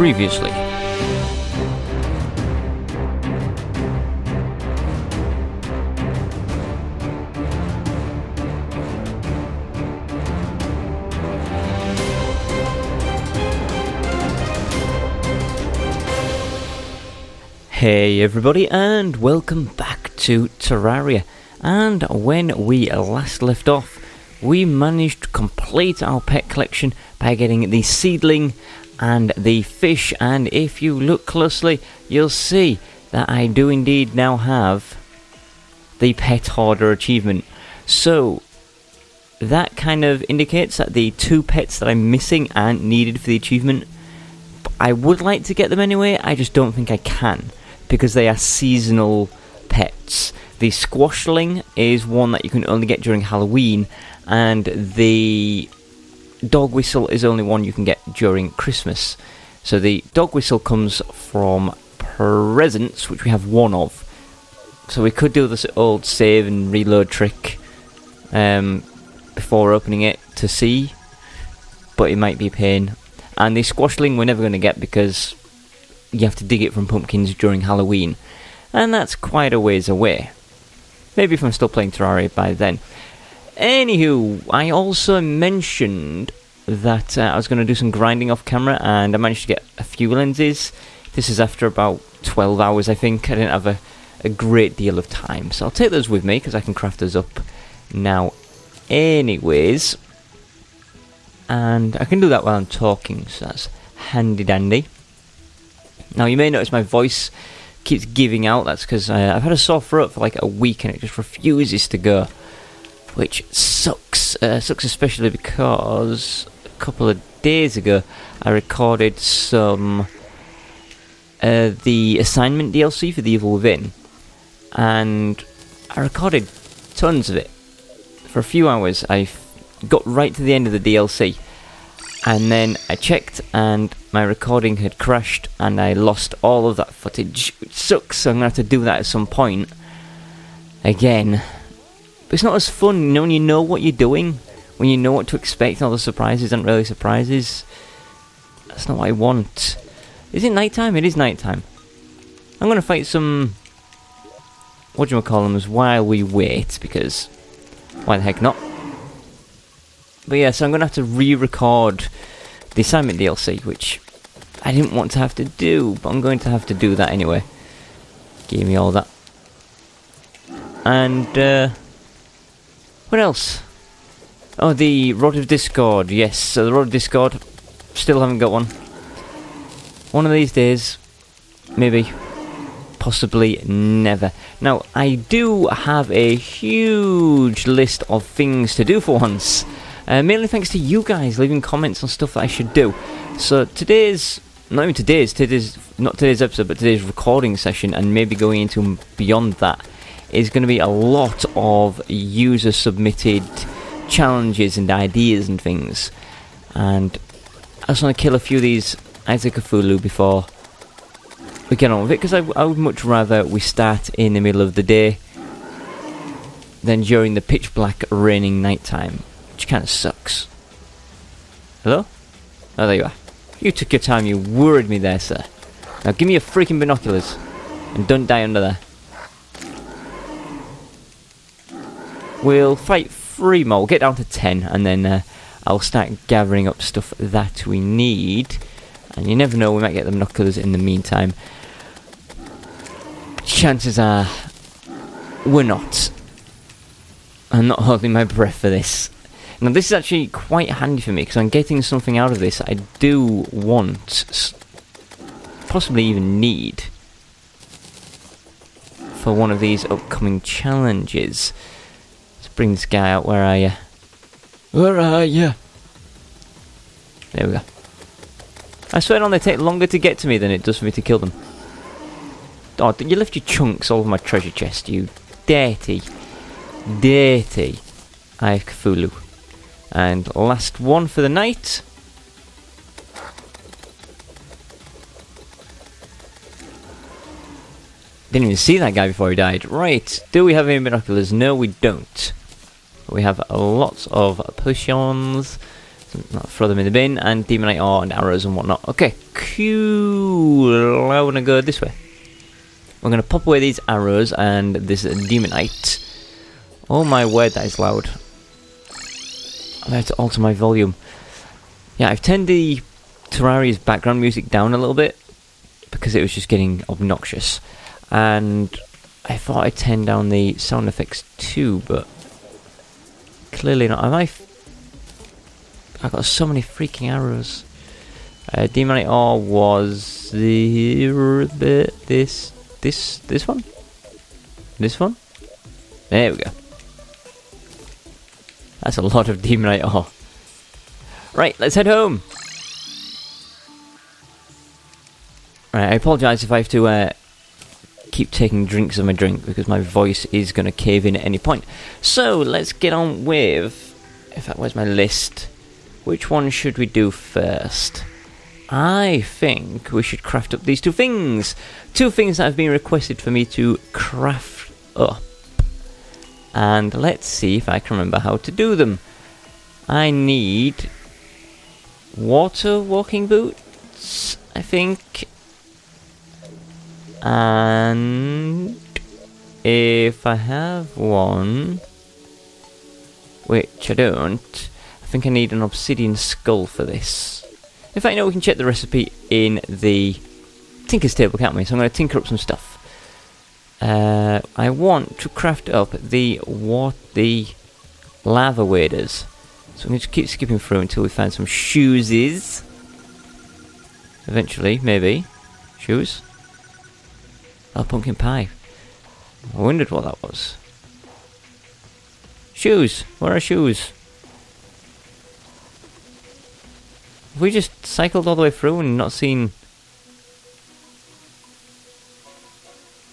previously. Hey everybody and welcome back to Terraria. And when we last left off, we managed to complete our pet collection by getting the seedling and the fish and if you look closely you'll see that I do indeed now have the pet hoarder achievement. So that kind of indicates that the two pets that I'm missing aren't needed for the achievement. I would like to get them anyway, I just don't think I can because they are seasonal pets. The squashling is one that you can only get during Halloween, and the dog whistle is only one you can get during Christmas. So the dog whistle comes from presents, which we have one of. So we could do this old save and reload trick um, before opening it to see, but it might be a pain. And the squashling we're never going to get because you have to dig it from pumpkins during Halloween, and that's quite a ways away. Maybe if I'm still playing Terraria by then. Anywho, I also mentioned that uh, I was going to do some grinding off camera, and I managed to get a few lenses. This is after about 12 hours, I think. I didn't have a, a great deal of time, so I'll take those with me because I can craft those up now, anyways. And I can do that while I'm talking, so that's handy dandy. Now, you may notice my voice keeps giving out. That's because uh, I've had a sore throat for like a week and it just refuses to go, which sucks. Uh, sucks especially because couple of days ago I recorded some uh, the assignment DLC for The Evil Within, and I recorded tons of it for a few hours. I got right to the end of the DLC and then I checked and my recording had crashed and I lost all of that footage, which sucks, so I'm gonna have to do that at some point. Again. But it's not as fun, you know, when you know what you're doing, when you know what to expect, and all the surprises aren't really surprises. That's not what I want. Is it nighttime? It is nighttime. I'm gonna fight some. What do you call them? While we wait, because why the heck not? But yeah, so I'm going to have to re-record the assignment DLC, which I didn't want to have to do, but I'm going to have to do that anyway. Give me all that. And, uh, what else? Oh, the Rod of Discord, yes, so the Rod of Discord, still haven't got one. One of these days, maybe, possibly never. Now, I do have a huge list of things to do for once. Uh, mainly thanks to you guys leaving comments on stuff that I should do. So today's, not even today's, today's, not today's episode, but today's recording session, and maybe going into beyond that, is going to be a lot of user submitted challenges and ideas and things. And I just want to kill a few of these eyes of Cthulhu before we get on with it, because I, I would much rather we start in the middle of the day than during the pitch black raining nighttime which kind of sucks. Hello? Oh, there you are. You took your time, you worried me there, sir. Now give me your freaking binoculars. And don't die under there. We'll fight three more. We'll get down to ten, and then uh, I'll start gathering up stuff that we need. And you never know, we might get the binoculars in the meantime. Chances are, we're not. I'm not holding my breath for this. Now this is actually quite handy for me because I'm getting something out of this I do want, possibly even need, for one of these upcoming challenges. Bring this guy out, where are you? Where are you? There we go. I swear on they take longer to get to me than it does for me to kill them. Oh, you left your chunks all over my treasure chest, you dirty, dirty eye of Cthulhu. And last one for the night. Didn't even see that guy before he died. Right, do we have any binoculars? No, we don't. We have lots of potions. Throw them in the bin, and demonite ore and arrows and whatnot. Okay, Phew! I want to go this way. We're going to pop away these arrows and this demonite. Oh my word, that is loud. I have to alter my volume. Yeah, I've turned the Terraria's background music down a little bit because it was just getting obnoxious. And I thought I'd turn down the sound effects too, but clearly not. Am I? F- I got so many freaking arrows. Uh, Demonite ore was the this this this one, this one. There we go. That's a lot of Demonite ore. Right, let's head home. Right, I apologise if I have to uh, keep taking drinks of my drink because my voice is going to cave in at any point. So let's get on with. In fact, where's my list? Which one should we do first? I think we should craft up these two things. Two things that have been requested for me to craft up. And let's see if I can remember how to do them. I need water walking boots, I think. And if I have one, which I don't, I think I need an obsidian skull for this. In fact, you know, we can check the recipe in the Tinker's table, can't we? So I'm going to tinker up some stuff. Uh, I want to craft up the what the lava waders. So I'm going to keep skipping through until we find some shoeses. Eventually, maybe. Shoes? Oh, pumpkin pie. I wondered what that was. Shoes! Where are shoes? Have we just cycled all the way through and not seen...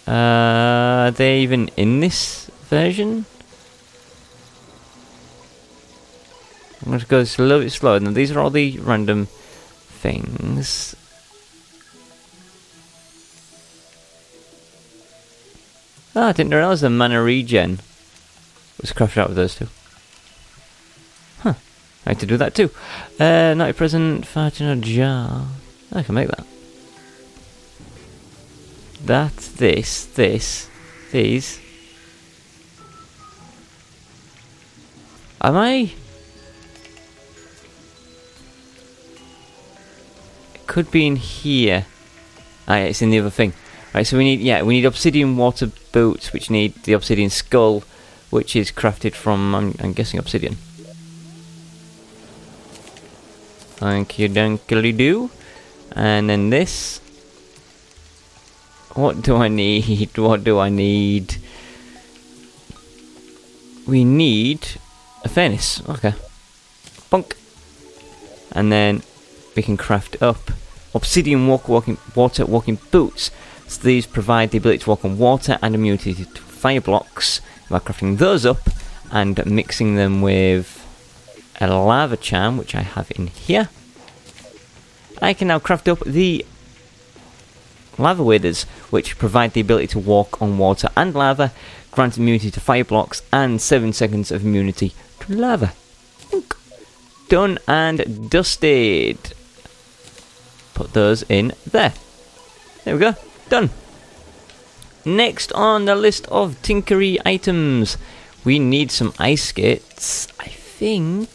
Uh, are they even in this version? I'm going to go a little bit slower. Now, these are all the random things. Ah, I didn't realize the mana regen was crafted out of those two. Huh. I had to do that too. Uh, night present, fart in a jar. I can make that. That, this, this, these. Am I? It could be in here. Ah, yeah, it's in the other thing. Right, so we need, yeah, we need obsidian water boots, which need the obsidian skull, which is crafted from, I'm, I'm guessing, obsidian. Thank you, dunkily do. And then this. What do I need? What do I need? We need a furnace. Okay. Bunk. And then we can craft up obsidian walk walking water walking boots. So these provide the ability to walk on water and immunity to fire blocks. By crafting those up and mixing them with a lava charm, which I have in here, I can now craft up the lava waders, which provide the ability to walk on water and lava, grant immunity to fire blocks, and 7 seconds of immunity to lava. Done and dusted. Put those in there. There we go. Done. Next on the list of tinkery items, we need some ice skates, I think.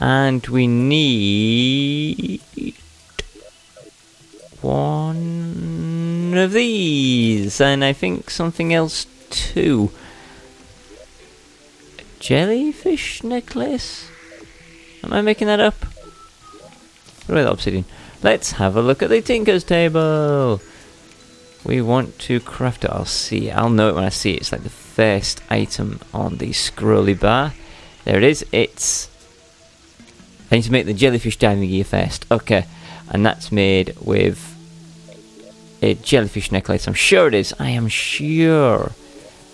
And we need one of these, and I think something else too. A jellyfish necklace? Am I making that up? Where the obsidian? Let's have a look at the Tinker's table. We want to craft it. I'll see. I'll know it when I see it. It's like the first item on the scrolly bar. There it is. It's. I need to make the jellyfish diving gear first. Okay, and that's made with a jellyfish necklace. I'm sure it is. I am sure.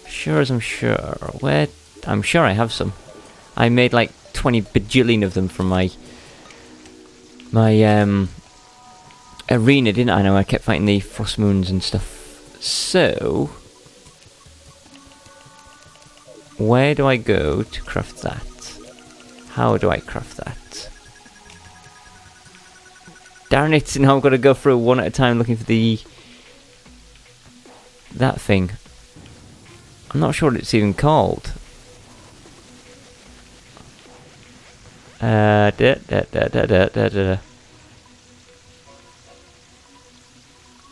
Sure as I'm sure. Where? I'm sure I have some. I made like 20 bajillion of them from my my um arena, didn't I? know I kept fighting the frost moons and stuff. So, where do I go to craft that? How do I craft that? Darn it, now I've got to go through one at a time looking for the... That thing. I'm not sure what it's even called. Uh, da, da, da, da, da, da, da.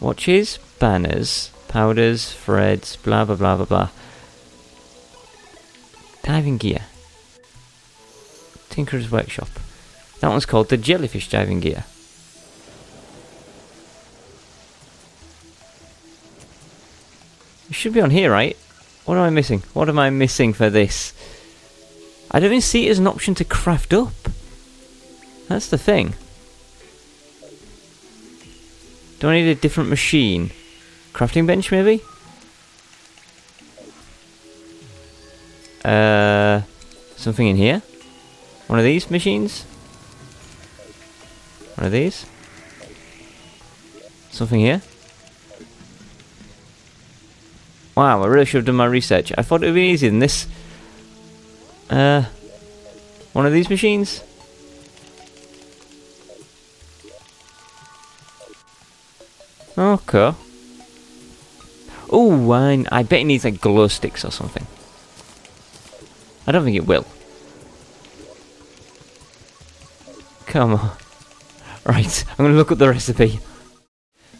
Watches, banners, powders, threads, blah blah blah blah blah. Diving gear. Tinkerer's Workshop. That one's called the Jellyfish Diving Gear. It should be on here, right? What am I missing? What am I missing for this? I don't even see it as an option to craft up. That's the thing. Do I need a different machine? Crafting bench, maybe? Uh, something in here? One of these machines? One of these? Something here? Wow, I really should have done my research. I thought it would be easier than this. Uh, one of these machines? Okay. Oh, I, I bet it needs like glow sticks or something. I don't think it will. Come on. Right, I'm going to look up the recipe.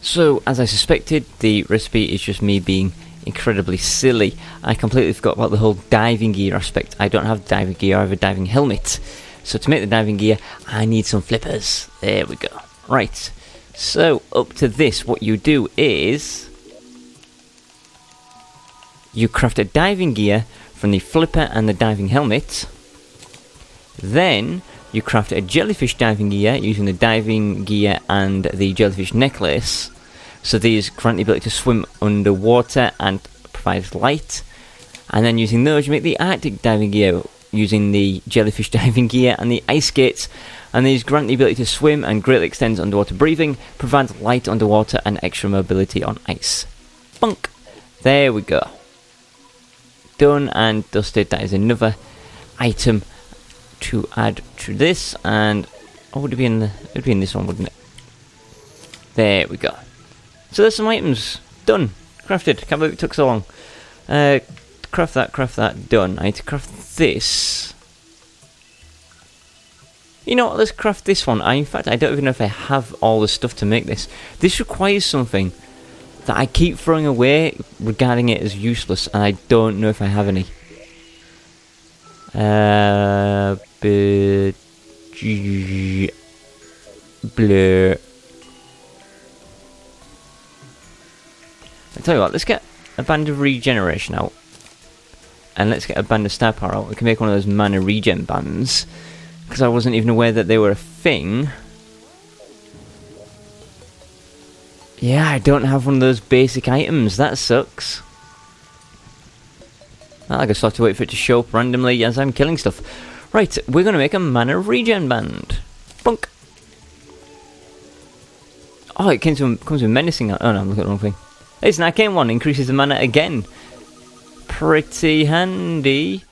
So, as I suspected, the recipe is just me being incredibly silly. I completely forgot about the whole diving gear aspect. I don't have diving gear, I have a diving helmet. So to make the diving gear, I need some flippers. There we go. Right. So, up to this, what you do is... You craft a diving gear from the flipper and the diving helmet. Then, you craft a jellyfish diving gear using the diving gear and the jellyfish necklace. So these grant the ability to swim underwater and provide light. And then using those, you make the Arctic diving gear using the jellyfish diving gear and the ice skates. And these grant the ability to swim and greatly extends underwater breathing, provide light underwater and extra mobility on ice. Bunk! There we go. Done and dusted. That is another item to add to this. And oh, would it be in the? It would be in this one, wouldn't it? There we go. So there's some items. Done. Crafted. Can't believe it took so long. Uh, craft that, craft that. Done. I need to craft this. You know what, let's craft this one. I, in fact, I don't even know if I have all the stuff to make this. This requires something that I keep throwing away regarding it as useless, and I don't know if I have any. Uh, blur. I tell you what, let's get a band of regeneration out. And let's get a band of star power out. We can make one of those mana regen bands. Because I wasn't even aware that they were a thing. Yeah, I don't have one of those basic items. That sucks. I guess I'll have to wait for it to show up randomly as I'm killing stuff. Right, we're going to make a mana regen band. Bunk. Oh, it comes with, comes with menacing. Oh no, I'm looking at the wrong thing. It's an arcane one, increases the mana again. Pretty handy.